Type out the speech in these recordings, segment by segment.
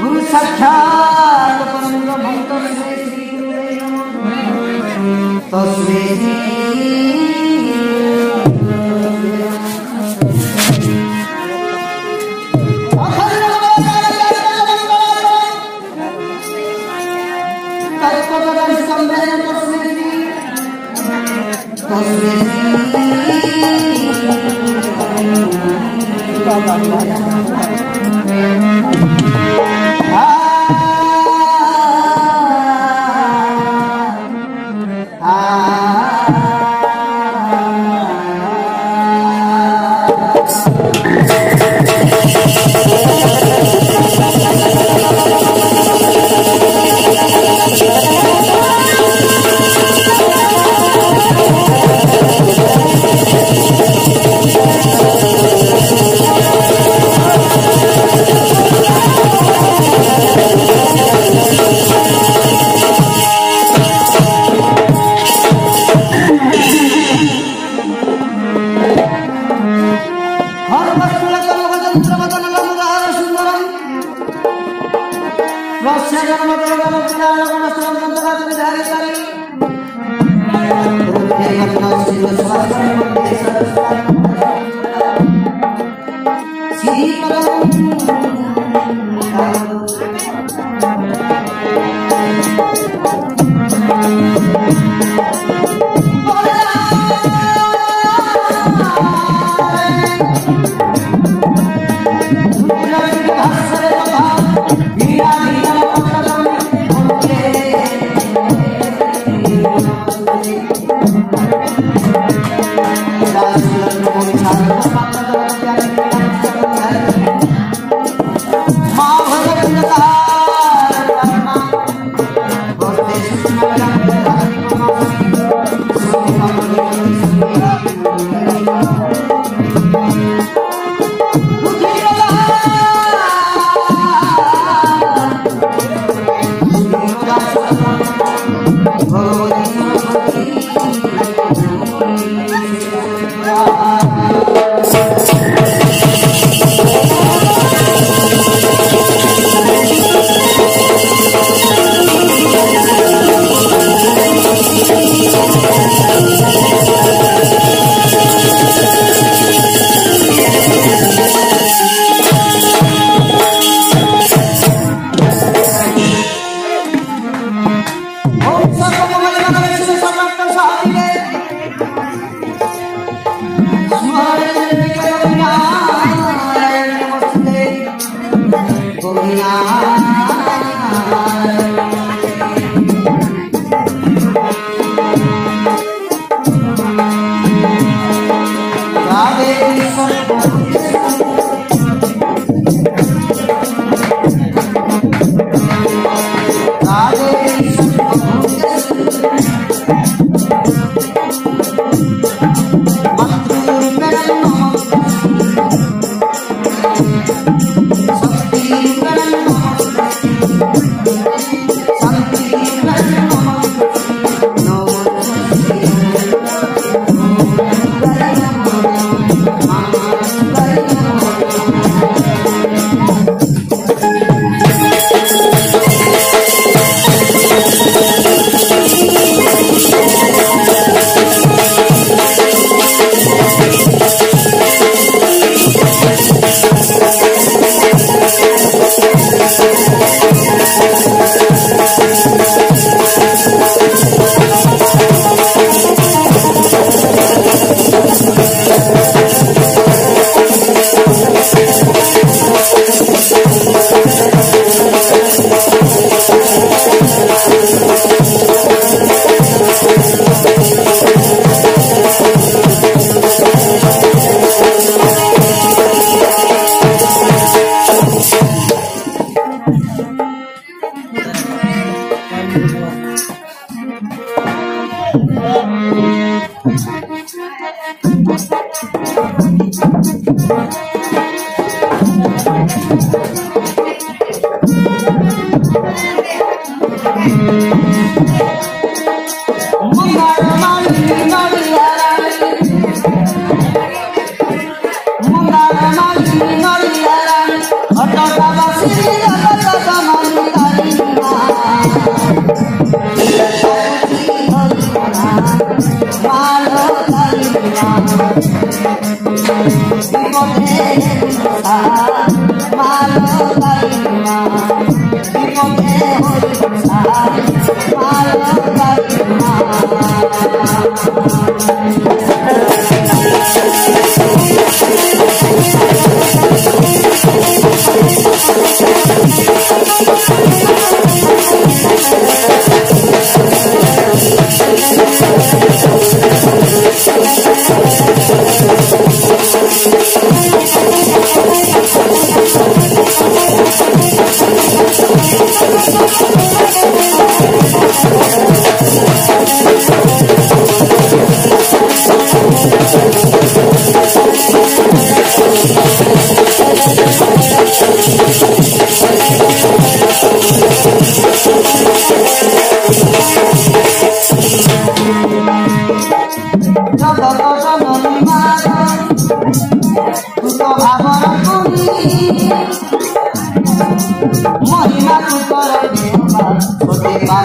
गुरु साक्षात परम तस्मै श्री गुरुवे नमः तस्मै तत्पदं सम्मेलन 아.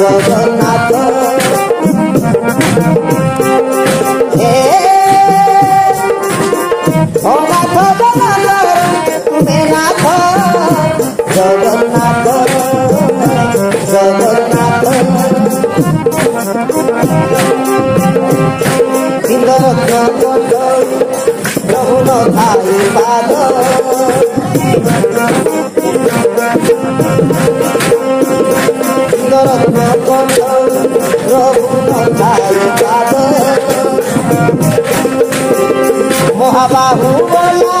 জগন্নাথ হে অনাথ জগন্নাথ তুমি নাথ জগন্নাথ জগন্নাথ बाबा हुआ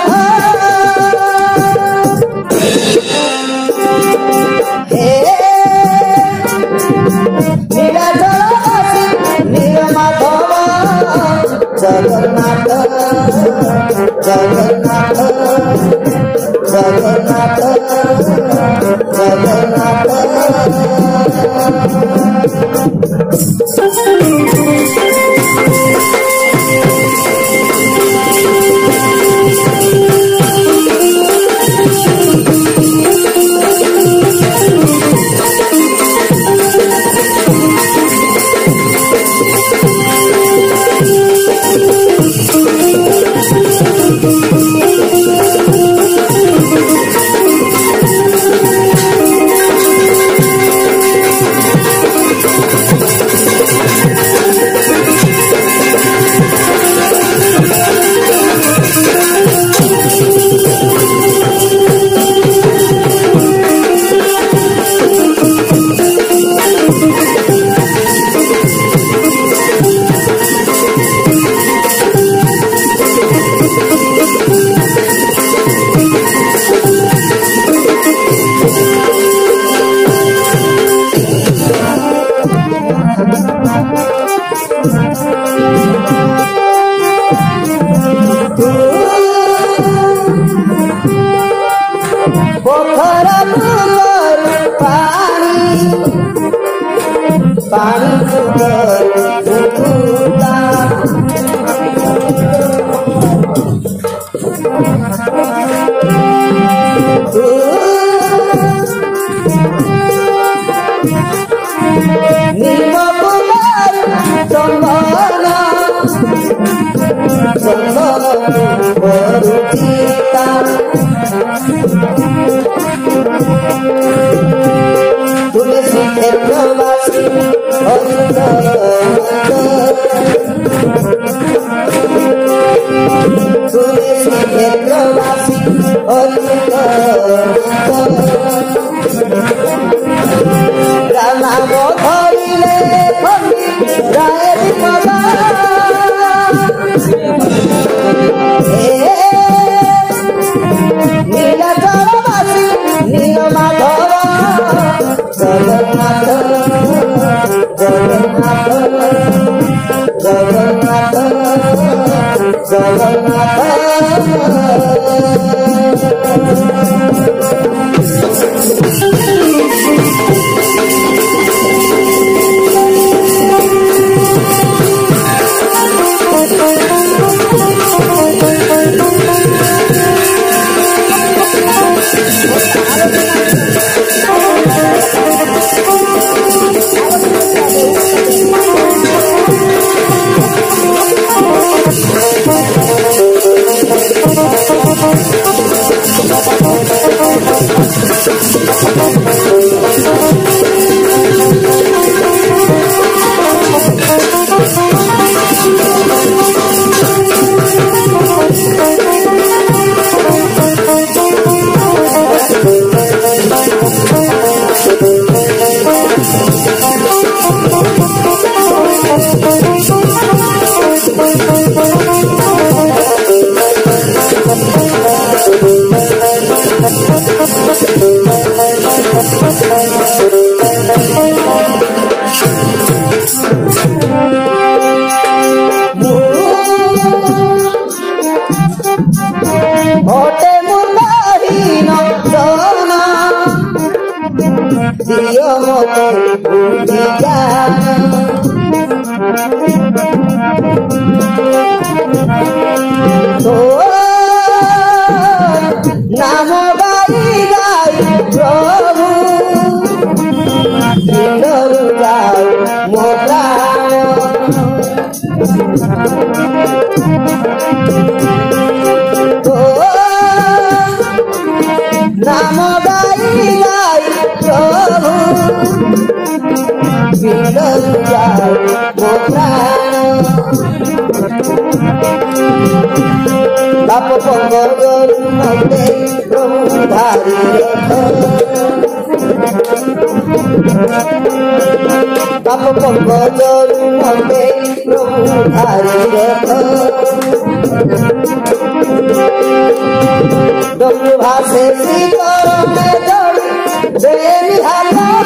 Raghunath, Raghunath, Thank you. বাপ পঙ্গলরু মনে প্রভু ভারি ডবলু ভাষে শ্রী করমে জড়ি জয় নিহালা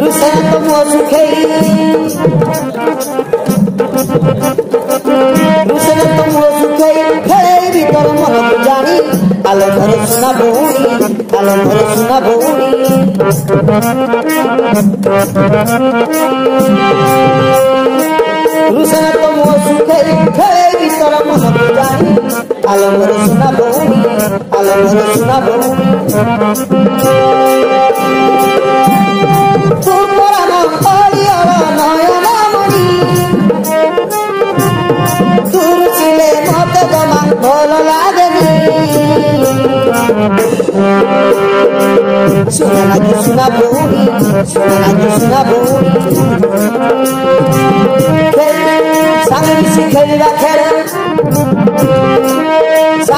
Lucetta to mo king. Lucetta was a king. আলো ভরে শোনাবো আলো ভরে শোনাবো ভালো লাগে শোনা লাগে শোনাবো শোনা লাগে শোনাবো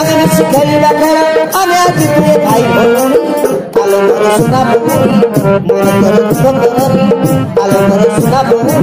sangat sekali bakal ane hati punya kai bonon kalau baru sunah bonon mulai dari tukang bonon kalau baru sunah bonon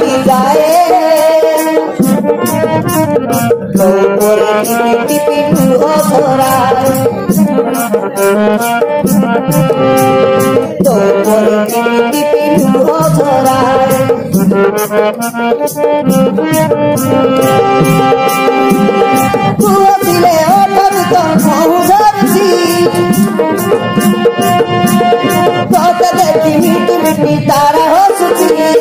কি গায়ে লোপরে টিপি টিপি অধরা লোপরে টিপি টিপি অধরা পুরো দিলে অর্থাৎ তো মহুজারছি কথা দেখি তারা হসুছি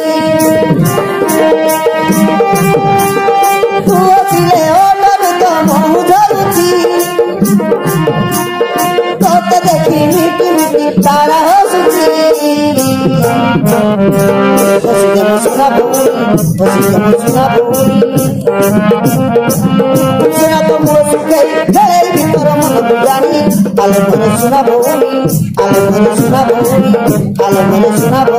Alejandro Sonaboni, Alejandro Sonaboni, Alejandro Sonaboni.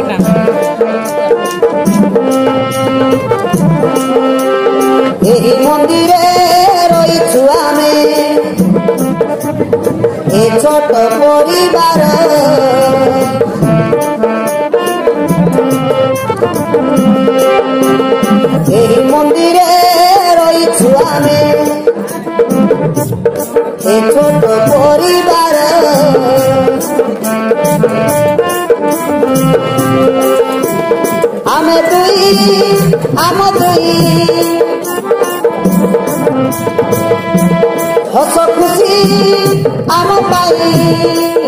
না। এই মন্দিরে রয়েছু আমি। এ ছোট পরিবার। এই মন্দিরে রয়েছু আমি। ଆମେ ଦୁଇ ଆମ ଦୁଇ ହସ ଖୁସି ଆମ ପାଇଁ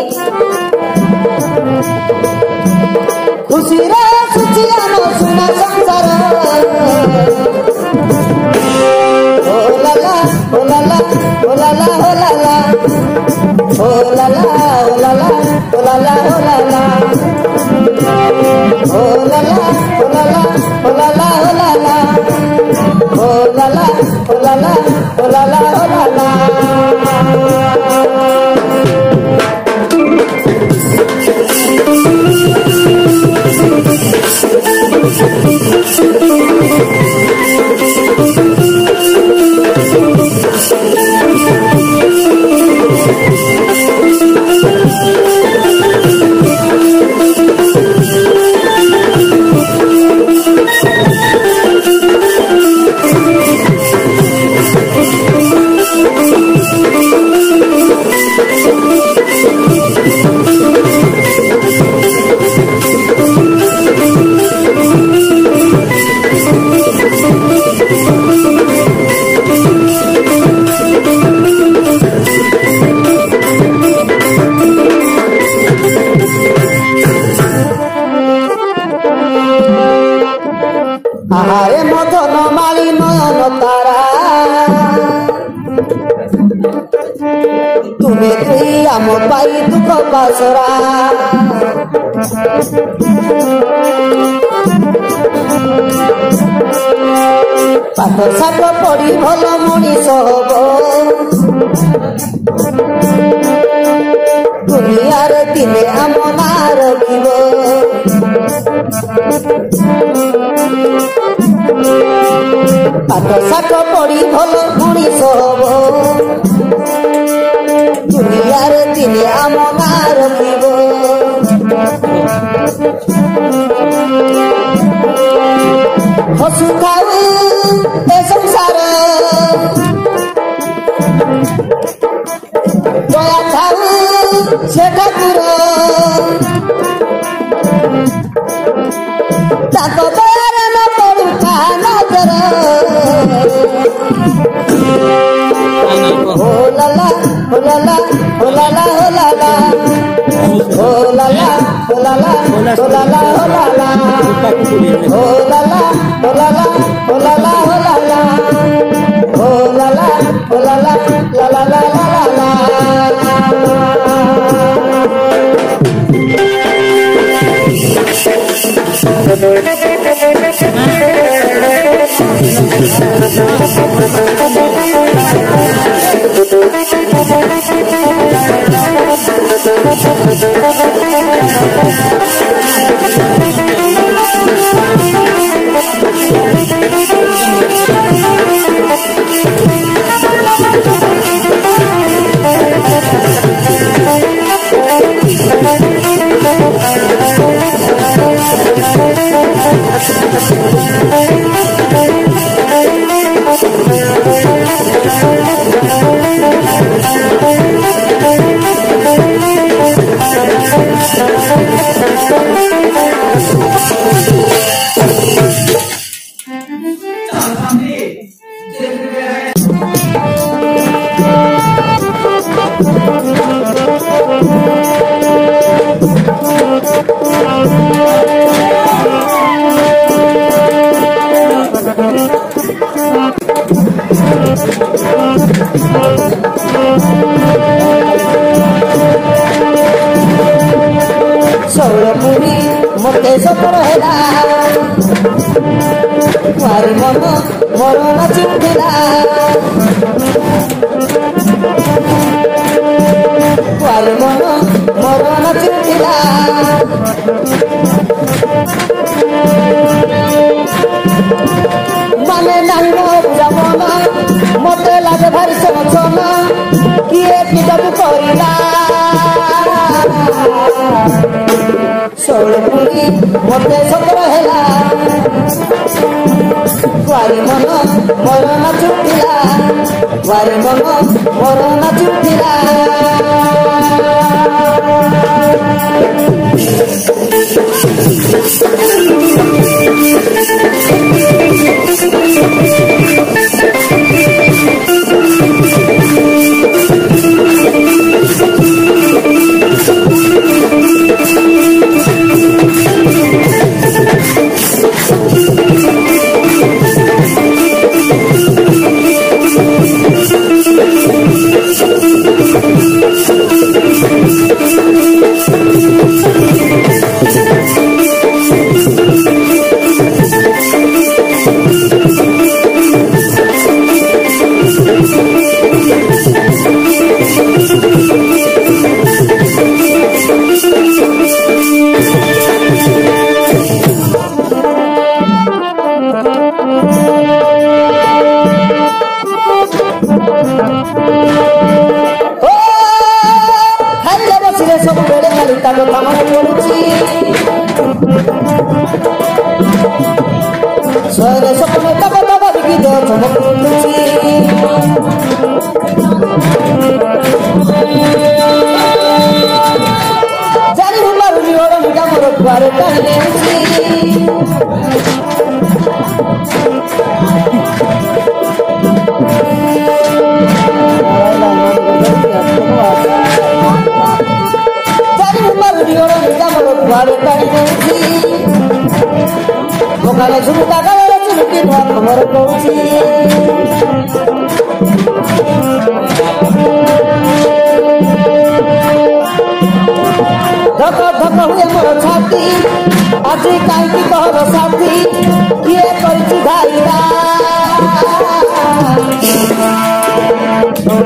ପାଠ ଶାଠ ପଢି ଭଲ ମଣିଷ ହବ ଦୁନିଆରେ ଦିନେ ଆମ ନାଁ ରଖିବ ହସୁଥାଉ ଏ ସଂସାର ଦୟା ଥାଉ ସେ ଠାକୁର একটা কিছু বের হয়েছে ও লালা ও লালা ও লালা ও লালা ও লালা ও লালা লালা লালা ଦେଶ ହେଲା କୁଆରେ ମନ ମୋର ନାଚୁଥିଲା କୁଆରେ ମନ ମୋର ନାଚୁଥିଲା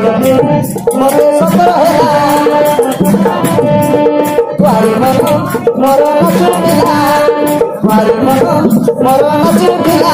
মরে সতর কুয়ারি মন মর নাচুর পিলা কুয়ারি মন মর নাচুর পিলা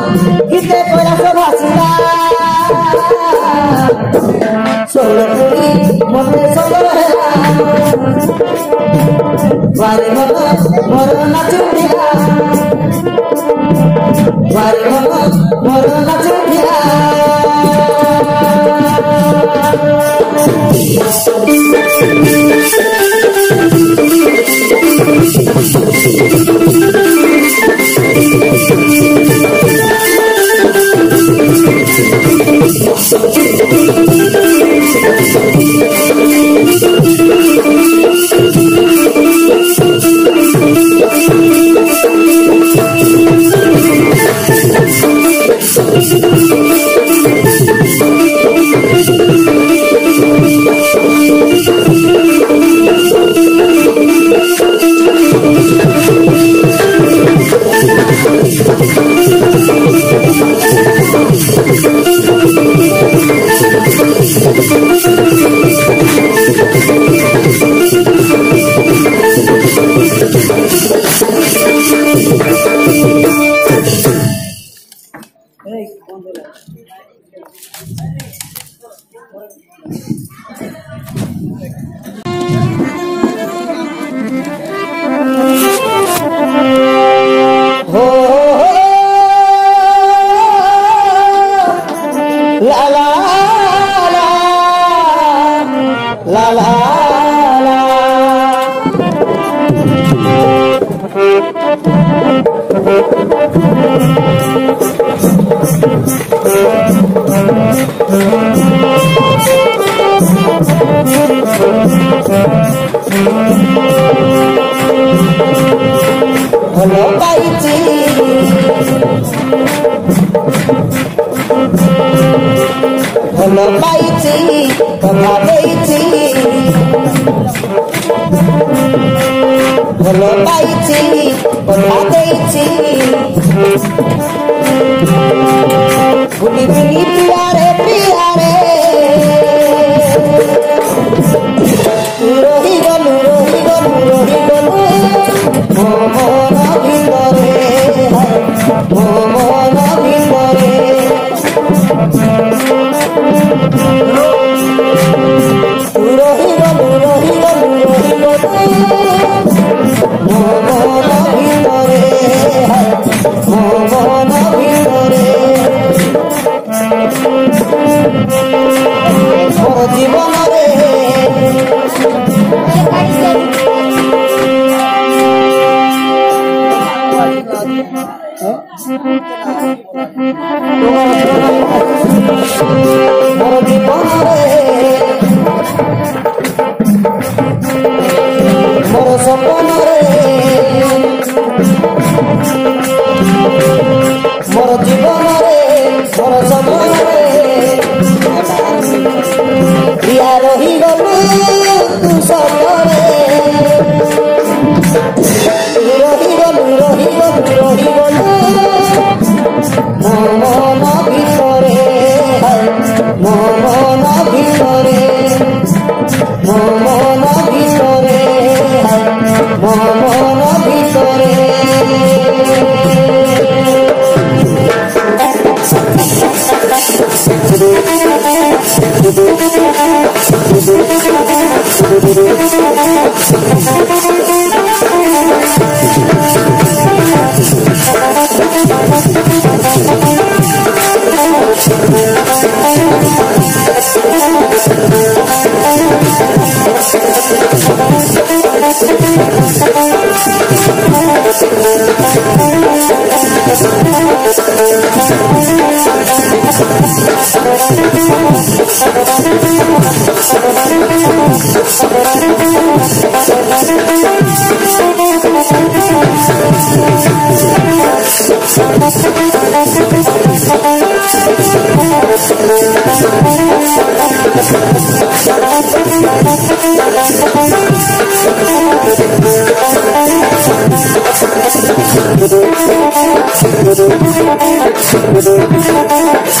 Vare baba, moro na chupiya. Vare 18, 18. Thank you. गुरु सुदगुरु सुदगुरु भाव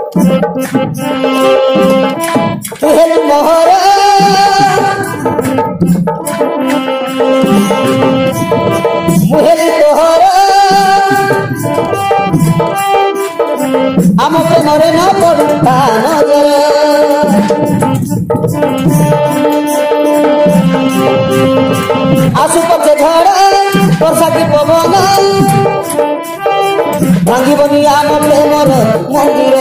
তোর মহর মুহের তোহর আম প্রেমরে না পড়তা নজর আশু পক্ষে ঝড় বর্ষা পবন। ଭାଙ୍ଗିବନି ଆମ ପ୍ରେମର ମନ୍ଦିର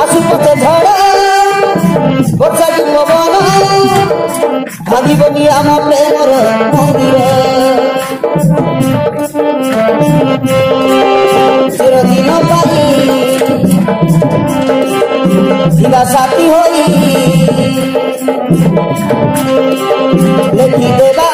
ଆସୁ ପଛେ ଝଡ଼ ବର୍ଷାଟି ପବନ ଭାଙ୍ଗିବନି ଆମ ପ୍ରେମର ମନ୍ଦିର চিরদিন পাই ଯିବା ସାଥୀ ହୋଇ ଲେଖିଦେବା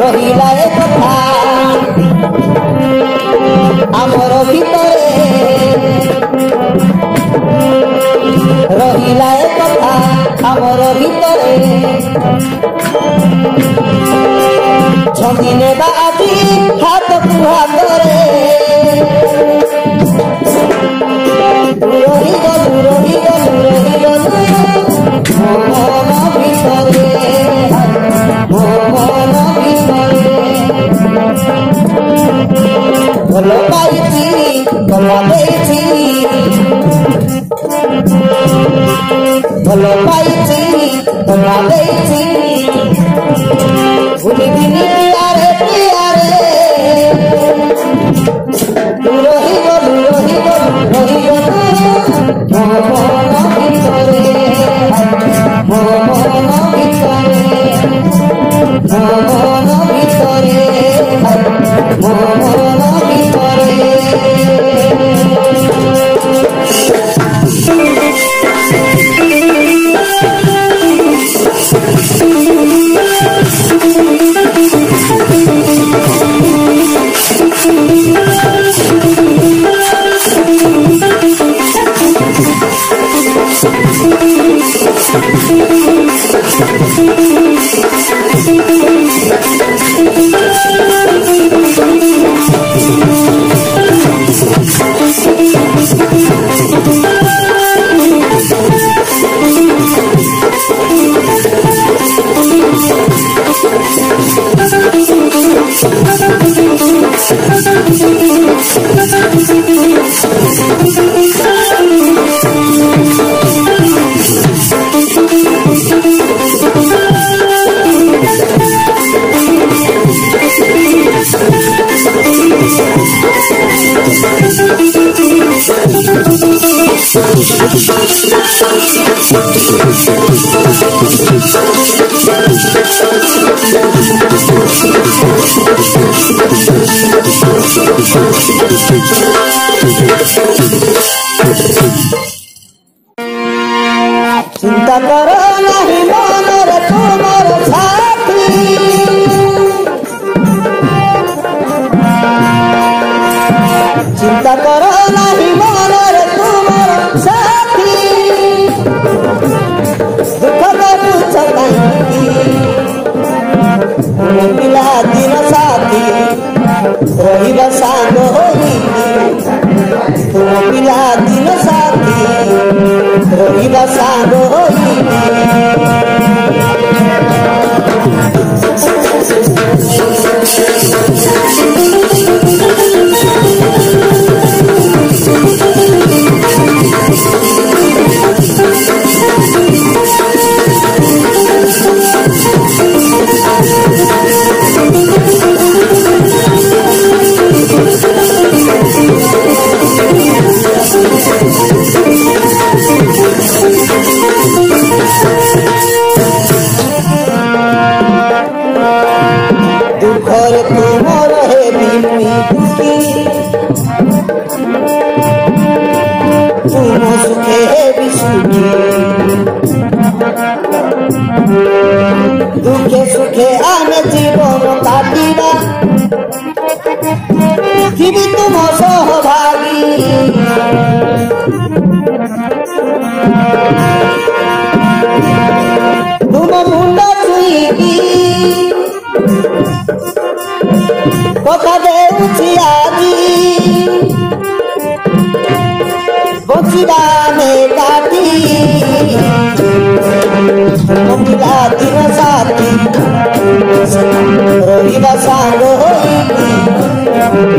রহিলা এ কথা আমার ভিতরে রহিলা এ কথা আমার ভিতরে ছবি নেবা আজি হাত তু হাত 嗯嗯嗯嗯嗯嗯嗯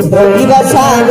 রহিবা সাঙ্গ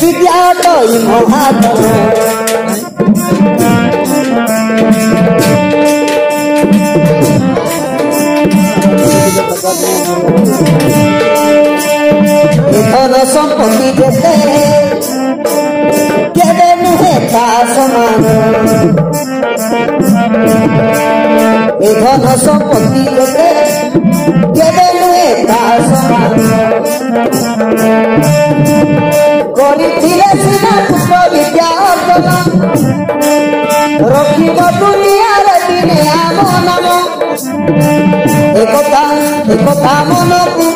বিদ্যাটা মহাটা ধন সম্পত্তি যেতে কেবে নুহে তা সমান ধন সম্পত্তি যেতে কেবে নুহে তা সমান କରିଥିଲେ ସିନା ପୁଷ୍ପ ବିଦ୍ୟା ରଖିବ ଦୁନିଆର ଦିନେ ଆମ ନାମ ଏକତା ଏକତା ମନକୁ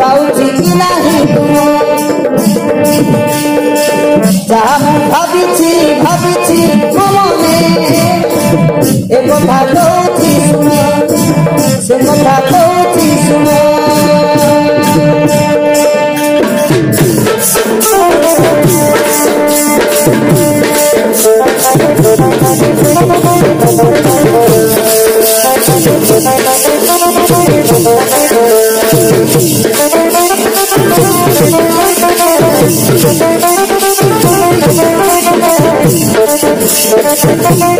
ପାଉଛି କି ନାହିଁ ତୁମ ଯାହା ମୁଁ ଭାବିଛି ଭାବିଛି ତୁମେ ଏକଥା କହୁଛି ଶୁଣ ସେ କଥା କହୁଛି ଶୁଣ Thank you.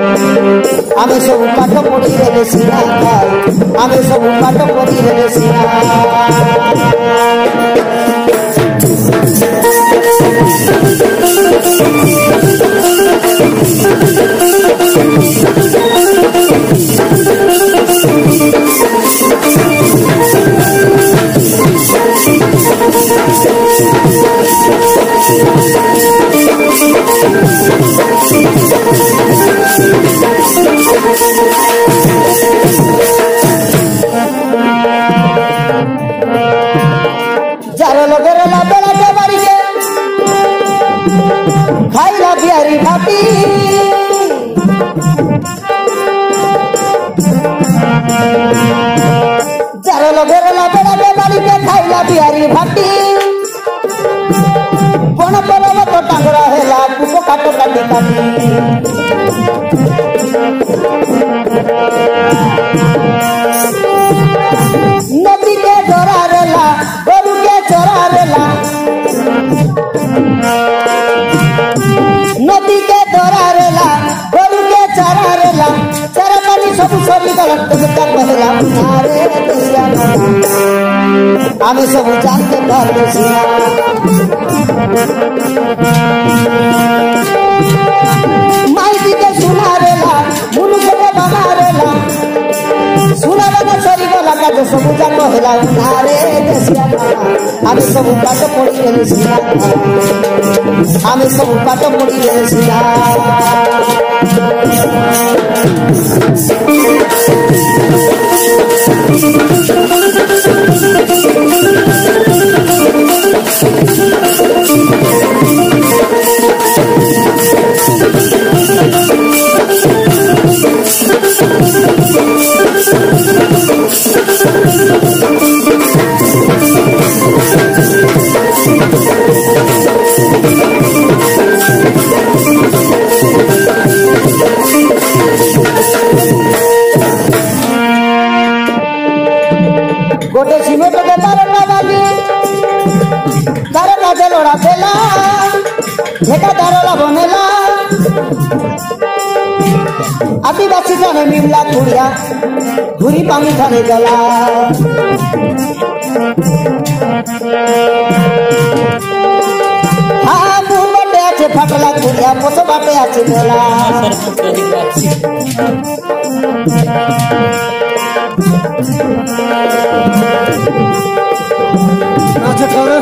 ଆମେ ସବୁ ପାଠ ପଢିଲେ ସିନା ଏ ଦେଶିଆ ନନା ଆମେ ସବୁ ପାଠ ପଢିଲେ ସିନା ଆମେ ସବୁ নদীকে ধরারেলা গরুকে চড়ারেলা নদীকে ধরারেলা গরুকে চড়ারেলা চারা পানি সবু আরে আমি সবু জানতে সিনা আমি সবুজা কহিলাম আরে আমি সবু পাঠ পড়ি গেছি আমি সবু পাঠ পড়ি গেছি ने मिला थोड्या घुरी पानी थाने गला हा मुंबट्याचे फाटला थोड्या पोस गला राजा ठाणे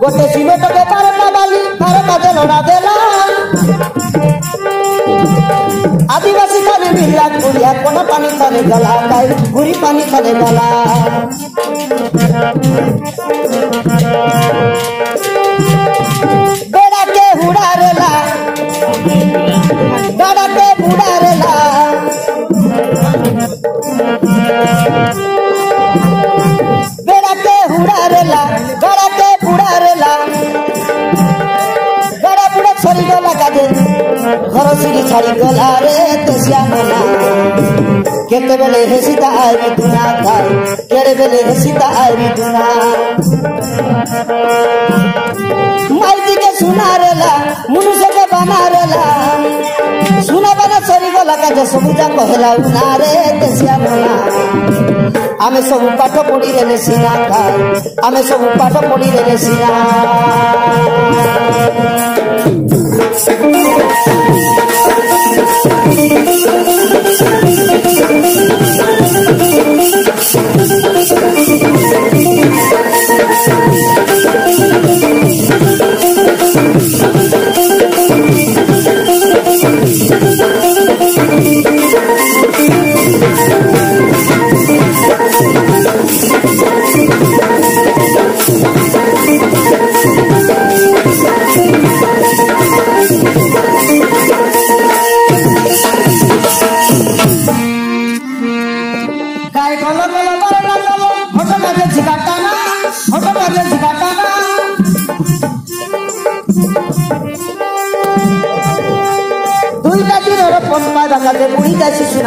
गोटे शिवे तो आदिवासी खाने मिला गुड़िया कोना पानी खाने गला गाय गुड़ी पानी खाने गला বসিরি ছাড়ি গলারে তেসিয়া মনা কেতেবেলে হেসিতা আইবি দুনা তাই কেড়েবেলে হেসিতা আইবি দুনা মাইজিকে শুনারেলা মনুষ্যকে বানারেলা শুনাবানা সরিগলা কাজ সবুজা কহেলা উনারে তেসিয়া মনা ଆମେ ସବୁ ପାଠ ପଢ଼ିଦେଲେ ସିନା ଆମେ ସବୁ ପାଠ ପଢ଼ିଦେଲେ ସିନା Thank you.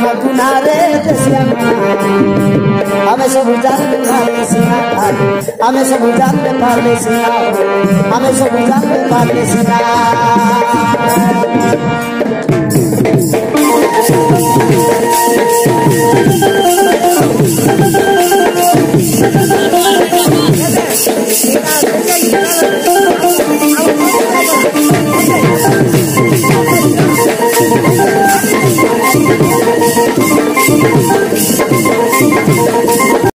Amadunare Tesiana Ame Sabujan de Palesina Ame Sabujan de Palesina Ame Sabujan de Palesina